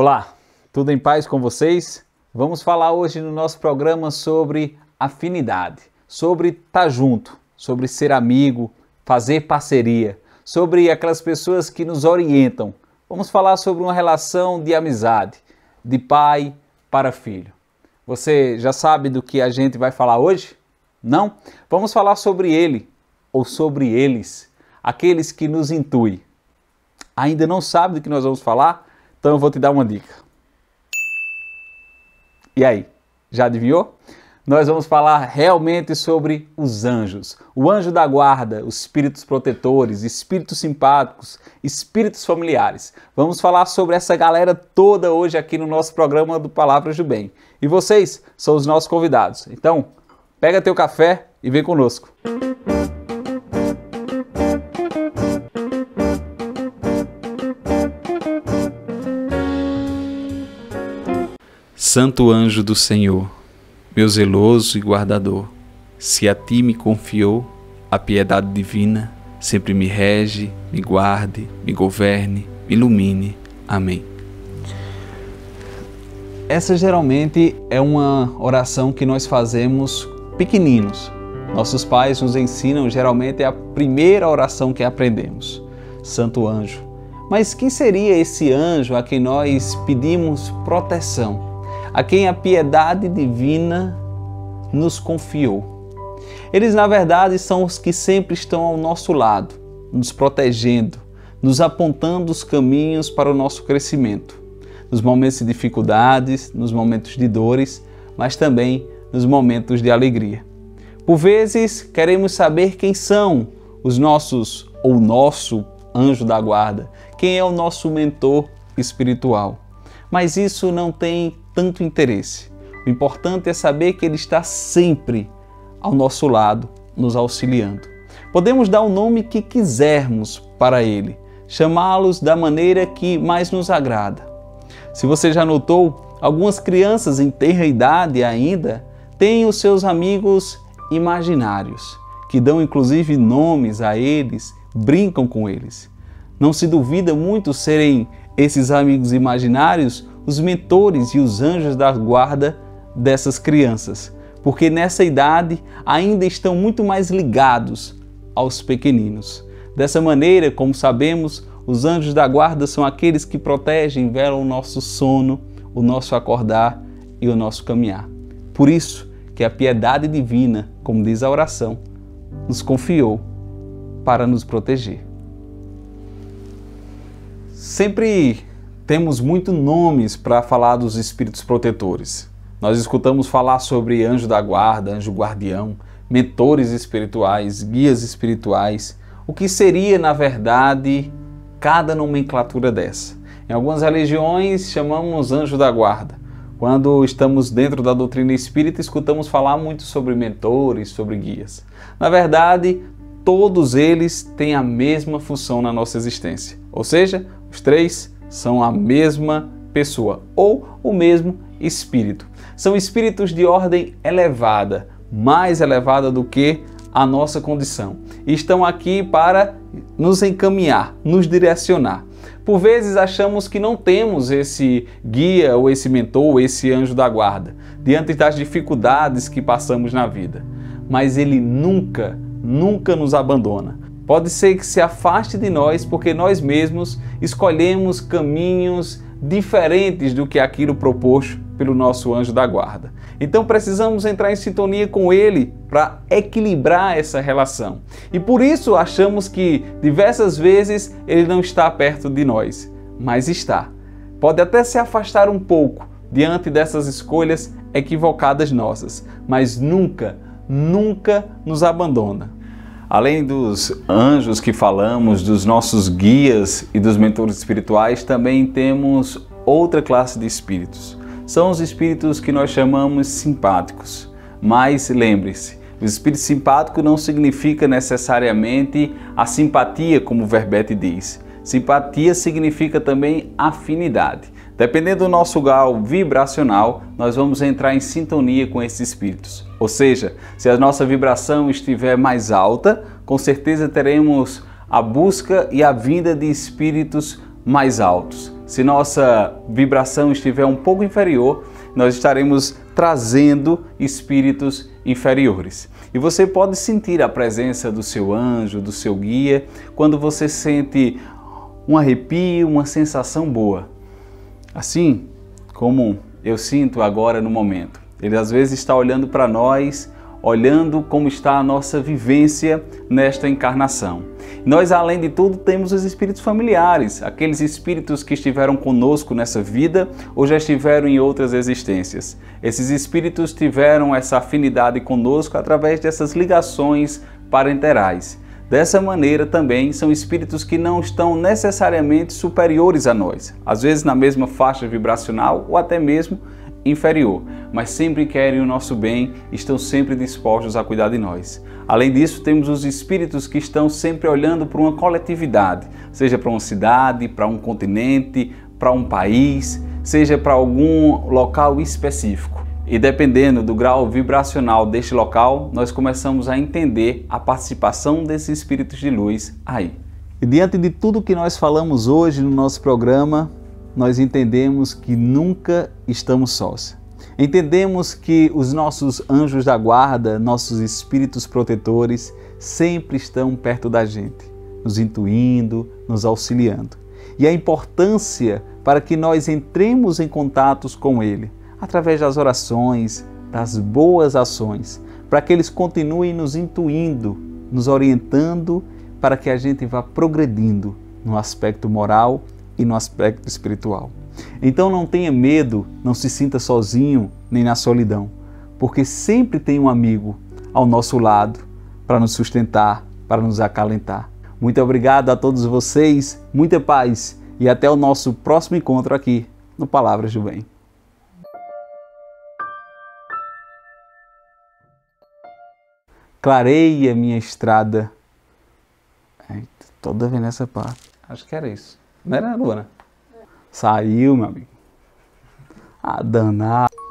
Olá, tudo em paz com vocês? Vamos falar hoje no nosso programa sobre afinidade, sobre estar junto, sobre ser amigo, fazer parceria, sobre aquelas pessoas que nos orientam. Vamos falar sobre uma relação de amizade, de pai para filho. Você já sabe do que a gente vai falar hoje? Não? Vamos falar sobre ele ou sobre eles, aqueles que nos intuem. Ainda não sabe do que nós vamos falar? Então eu vou te dar uma dica. E aí, já adivinhou? Nós vamos falar realmente sobre os anjos. O anjo da guarda, os espíritos protetores, espíritos simpáticos, espíritos familiares. Vamos falar sobre essa galera toda hoje aqui no nosso programa do Palavras do Bem. E vocês são os nossos convidados. Então, pega teu café e vem conosco. Santo anjo do Senhor, meu zeloso e guardador, se a ti me confiou a piedade divina, sempre me rege, me guarde, me governe, me ilumine. Amém. Essa geralmente é uma oração que nós fazemos pequeninos. Nossos pais nos ensinam, geralmente é a primeira oração que aprendemos. Santo anjo. Mas quem seria esse anjo a quem nós pedimos proteção? A quem a piedade divina nos confiou. Eles, na verdade, são os que sempre estão ao nosso lado, nos protegendo, nos apontando os caminhos para o nosso crescimento, nos momentos de dificuldades, nos momentos de dores, mas também nos momentos de alegria. Por vezes, queremos saber quem são os nossos ou nosso anjo da guarda, quem é o nosso mentor espiritual. Mas isso não tem tanto interesse. O importante é saber que Ele está sempre ao nosso lado, nos auxiliando. Podemos dar o nome que quisermos para Ele, chamá-los da maneira que mais nos agrada. Se você já notou, algumas crianças em tenra idade ainda têm os seus amigos imaginários, que dão inclusive nomes a eles, brincam com eles. Não se duvida muito serem esses amigos imaginários os mentores e os anjos da guarda dessas crianças, porque nessa idade ainda estão muito mais ligados aos pequeninos. Dessa maneira, como sabemos, os anjos da guarda são aqueles que protegem e velam o nosso sono, o nosso acordar e o nosso caminhar. Por isso que a piedade divina, como diz a oração, nos confiou para nos proteger. Sempre temos muitos nomes para falar dos espíritos protetores. Nós escutamos falar sobre anjo da guarda, anjo guardião, mentores espirituais, guias espirituais. O que seria, na verdade, cada nomenclatura dessa? Em algumas religiões chamamos anjo da guarda. Quando estamos dentro da doutrina espírita, escutamos falar muito sobre mentores, sobre guias. Na verdade, todos eles têm a mesma função na nossa existência. Ou seja, os três são a mesma pessoa ou o mesmo espírito. São espíritos de ordem elevada, mais elevada do que a nossa condição. Estão aqui para nos encaminhar, nos direcionar. Por vezes achamos que não temos esse guia ou esse mentor ou esse anjo da guarda diante das dificuldades que passamos na vida. Mas ele nunca, nunca nos abandona pode ser que se afaste de nós porque nós mesmos escolhemos caminhos diferentes do que aquilo proposto pelo nosso anjo da guarda. Então precisamos entrar em sintonia com ele para equilibrar essa relação. E por isso achamos que diversas vezes ele não está perto de nós, mas está. Pode até se afastar um pouco diante dessas escolhas equivocadas nossas, mas nunca, nunca nos abandona. Além dos anjos que falamos, dos nossos guias e dos mentores espirituais, também temos outra classe de espíritos. São os espíritos que nós chamamos simpáticos. Mas lembre-se, o espírito simpático não significa necessariamente a simpatia, como o verbete diz. Simpatia significa também afinidade. Dependendo do nosso grau vibracional, nós vamos entrar em sintonia com esses espíritos. Ou seja, se a nossa vibração estiver mais alta, com certeza teremos a busca e a vinda de espíritos mais altos. Se nossa vibração estiver um pouco inferior, nós estaremos trazendo espíritos inferiores. E você pode sentir a presença do seu anjo, do seu guia, quando você sente um arrepio, uma sensação boa. Assim como eu sinto agora no momento. Ele às vezes está olhando para nós, olhando como está a nossa vivência nesta encarnação. Nós, além de tudo, temos os espíritos familiares, aqueles espíritos que estiveram conosco nessa vida ou já estiveram em outras existências. Esses espíritos tiveram essa afinidade conosco através dessas ligações parenterais. Dessa maneira, também são espíritos que não estão necessariamente superiores a nós, às vezes na mesma faixa vibracional ou até mesmo inferior, mas sempre querem o nosso bem, estão sempre dispostos a cuidar de nós. Além disso, temos os espíritos que estão sempre olhando para uma coletividade, seja para uma cidade, para um continente, para um país, seja para algum local específico. E dependendo do grau vibracional deste local, nós começamos a entender a participação desses espíritos de luz aí. E diante de tudo que nós falamos hoje no nosso programa, nós entendemos que nunca estamos sós. Entendemos que os nossos anjos da guarda, nossos espíritos protetores, sempre estão perto da gente, nos intuindo, nos auxiliando. E a importância para que nós entremos em contatos com Ele através das orações, das boas ações, para que eles continuem nos intuindo, nos orientando para que a gente vá progredindo no aspecto moral e no aspecto espiritual. Então não tenha medo, não se sinta sozinho nem na solidão, porque sempre tem um amigo ao nosso lado para nos sustentar, para nos acalentar. Muito obrigado a todos vocês, muita paz e até o nosso próximo encontro aqui no Palavras do Bem. clareia minha estrada. Toda vez nessa parte. Acho que era isso. Não era, Luana? Saiu, meu amigo. Ah, danado.